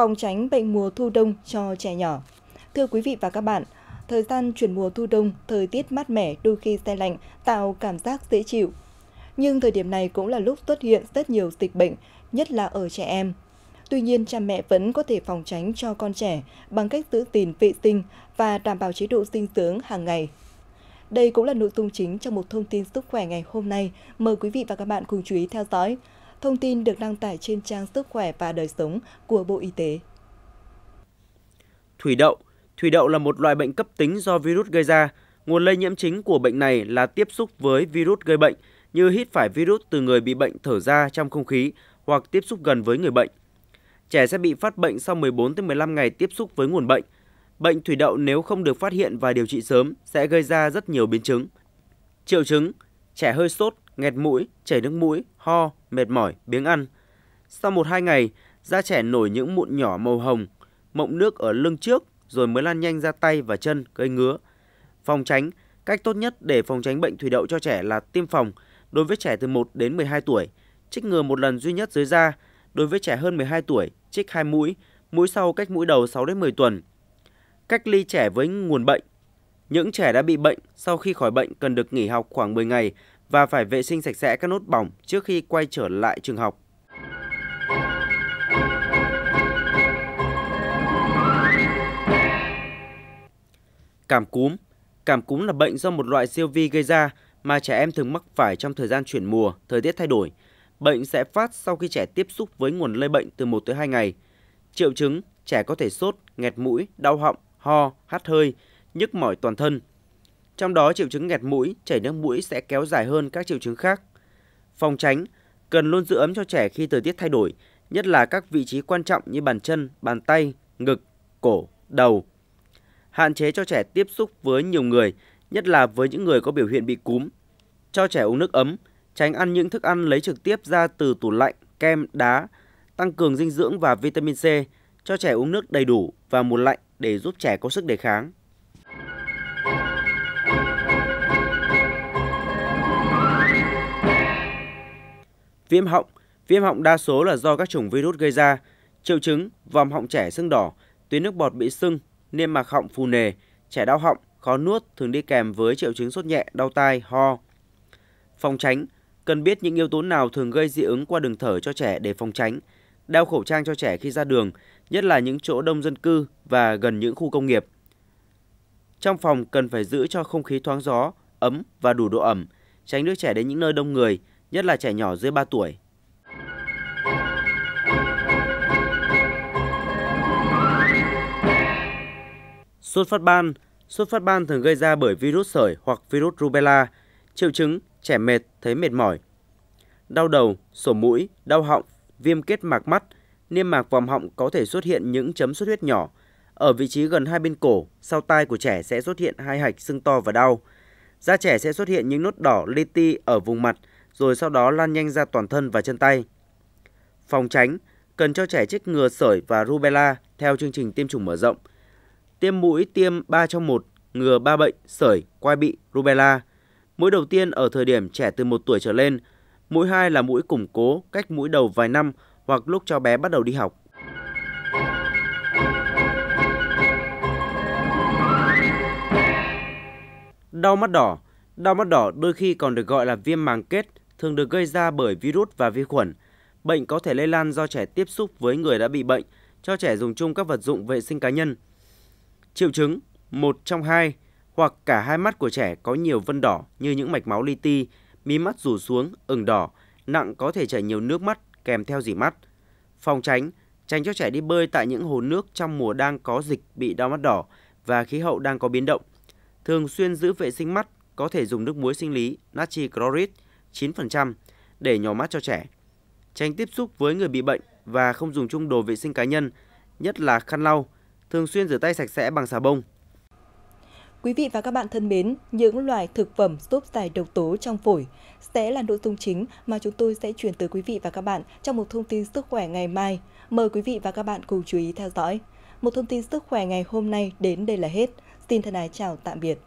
phòng tránh bệnh mùa thu đông cho trẻ nhỏ. Thưa quý vị và các bạn, thời gian chuyển mùa thu đông, thời tiết mát mẻ đôi khi xe lạnh tạo cảm giác dễ chịu. Nhưng thời điểm này cũng là lúc xuất hiện rất nhiều dịch bệnh, nhất là ở trẻ em. Tuy nhiên, cha mẹ vẫn có thể phòng tránh cho con trẻ bằng cách giữ gìn vệ sinh và đảm bảo chế độ dinh dưỡng hàng ngày. Đây cũng là nội dung chính trong một thông tin sức khỏe ngày hôm nay. Mời quý vị và các bạn cùng chú ý theo dõi. Thông tin được đăng tải trên trang Sức khỏe và đời sống của Bộ Y tế. Thủy đậu Thủy đậu là một loại bệnh cấp tính do virus gây ra. Nguồn lây nhiễm chính của bệnh này là tiếp xúc với virus gây bệnh, như hít phải virus từ người bị bệnh thở ra trong không khí hoặc tiếp xúc gần với người bệnh. Trẻ sẽ bị phát bệnh sau 14-15 ngày tiếp xúc với nguồn bệnh. Bệnh thủy đậu nếu không được phát hiện và điều trị sớm sẽ gây ra rất nhiều biến chứng. Triệu chứng: trẻ hơi sốt, nghẹt mũi, chảy nước mũi, ho, mệt mỏi, biếng ăn. Sau 1-2 ngày, da trẻ nổi những mụn nhỏ màu hồng, mộng nước ở lưng trước rồi mới lan nhanh ra tay và chân gây ngứa. Phòng tránh, cách tốt nhất để phòng tránh bệnh thủy đậu cho trẻ là tiêm phòng đối với trẻ từ 1 đến 12 tuổi, trích ngừa một lần duy nhất dưới da, đối với trẻ hơn 12 tuổi, trích hai mũi, mũi sau cách mũi đầu 6 đến 10 tuần. Cách ly trẻ với nguồn bệnh. Những trẻ đã bị bệnh sau khi khỏi bệnh cần được nghỉ học khoảng 10 ngày và phải vệ sinh sạch sẽ các nốt bỏng trước khi quay trở lại trường học. Cảm cúm Cảm cúm là bệnh do một loại siêu vi gây ra mà trẻ em thường mắc phải trong thời gian chuyển mùa, thời tiết thay đổi. Bệnh sẽ phát sau khi trẻ tiếp xúc với nguồn lây bệnh từ 1 tới 2 ngày. Triệu chứng, trẻ có thể sốt, nghẹt mũi, đau họng, ho, hắt hơi, nhức mỏi toàn thân. Trong đó triệu chứng nghẹt mũi, chảy nước mũi sẽ kéo dài hơn các triệu chứng khác. Phòng tránh, cần luôn giữ ấm cho trẻ khi thời tiết thay đổi, nhất là các vị trí quan trọng như bàn chân, bàn tay, ngực, cổ, đầu, hạn chế cho trẻ tiếp xúc với nhiều người, nhất là với những người có biểu hiện bị cúm. Cho trẻ uống nước ấm, tránh ăn những thức ăn lấy trực tiếp ra từ tủ lạnh, kem, đá, tăng cường dinh dưỡng và vitamin C, cho trẻ uống nước đầy đủ và mùa lạnh để giúp trẻ có sức đề kháng. Viêm họng Viêm họng đa số là do các chủng virus gây ra. Triệu chứng, vòm họng trẻ sưng đỏ, tuyến nước bọt bị sưng, niêm mạc họng phù nề, trẻ đau họng, khó nuốt thường đi kèm với triệu chứng sốt nhẹ, đau tai, ho. Phòng tránh, cần biết những yếu tố nào thường gây dị ứng qua đường thở cho trẻ để phòng tránh. Đeo khẩu trang cho trẻ khi ra đường, nhất là những chỗ đông dân cư và gần những khu công nghiệp. Trong phòng cần phải giữ cho không khí thoáng gió, ấm và đủ độ ẩm, tránh đưa trẻ đến những nơi đông người, nhất là trẻ nhỏ dưới 3 tuổi. Sốt phát ban Sốt phát ban thường gây ra bởi virus sởi hoặc virus rubella. Triệu chứng trẻ mệt, thấy mệt mỏi. Đau đầu, sổ mũi, đau họng, viêm kết mạc mắt, niêm mạc vòm họng có thể xuất hiện những chấm xuất huyết nhỏ. Ở vị trí gần hai bên cổ, sau tai của trẻ sẽ xuất hiện hai hạch sưng to và đau. Da trẻ sẽ xuất hiện những nốt đỏ li ti ở vùng mặt, rồi sau đó lan nhanh ra toàn thân và chân tay. Phòng tránh, cần cho trẻ trích ngừa sởi và rubella theo chương trình tiêm chủng mở rộng – tiêm mũi tiêm 3 trong 1, ngừa 3 bệnh sởi, quai bị, rubella. Mũi đầu tiên ở thời điểm trẻ từ 1 tuổi trở lên, mũi 2 là mũi củng cố cách mũi đầu vài năm hoặc lúc cho bé bắt đầu đi học. Đau mắt đỏ Đau mắt đỏ đôi khi còn được gọi là viêm màng kết, thường được gây ra bởi virus và vi khuẩn. Bệnh có thể lây lan do trẻ tiếp xúc với người đã bị bệnh, cho trẻ dùng chung các vật dụng vệ sinh cá nhân – Triệu chứng một trong hai hoặc cả hai mắt của trẻ có nhiều vân đỏ như những mạch máu li ti, mí mắt rủ xuống, ửng đỏ, nặng có thể chảy nhiều nước mắt kèm theo dỉ mắt. Phòng tránh, tránh cho trẻ đi bơi tại những hồ nước trong mùa đang có dịch bị đau mắt đỏ và khí hậu đang có biến động. Thường xuyên giữ vệ sinh mắt, có thể dùng nước muối sinh lý natri chlorid 9% để nhỏ mắt cho trẻ. Tránh tiếp xúc với người bị bệnh và không dùng chung đồ vệ sinh cá nhân, nhất là khăn lau, thường xuyên rửa tay sạch sẽ bằng xà bông. Quý vị và các bạn thân mến, những loại thực phẩm giúp giải độc tố trong phổi sẽ là nội dung chính mà chúng tôi sẽ chuyển tới quý vị và các bạn trong một thông tin sức khỏe ngày mai. Mời quý vị và các bạn cùng chú ý theo dõi. Một thông tin sức khỏe ngày hôm nay đến đây là hết. Xin thân ái chào tạm biệt.